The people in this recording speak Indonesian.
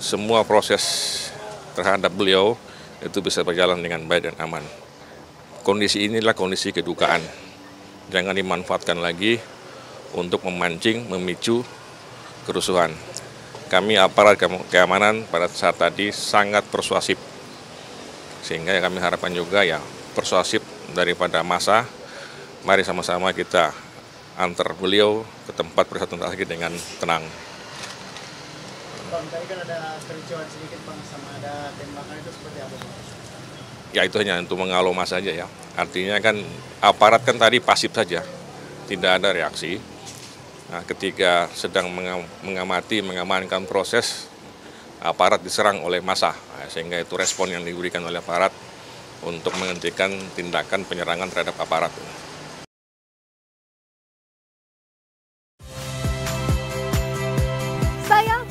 semua proses terhadap beliau itu bisa berjalan dengan baik dan aman. Kondisi inilah kondisi kedukaan. Jangan dimanfaatkan lagi untuk memancing, memicu kerusuhan. Kami aparat keamanan pada saat tadi sangat persuasif. Sehingga kami harapkan juga ya persuasif daripada masa. Mari sama-sama kita antar beliau ke tempat persatuan terakhir dengan tenang. Bang, tadi kan ada kericuan sedikit Bang, sama ada tembakan itu seperti apa Bang? Ya itu hanya untuk mengalau masa saja ya. Artinya kan aparat kan tadi pasif saja, tidak ada reaksi. Nah, ketika sedang mengamati, mengamankan proses, aparat diserang oleh massa, nah, sehingga itu respon yang diberikan oleh aparat untuk menghentikan tindakan penyerangan terhadap aparat.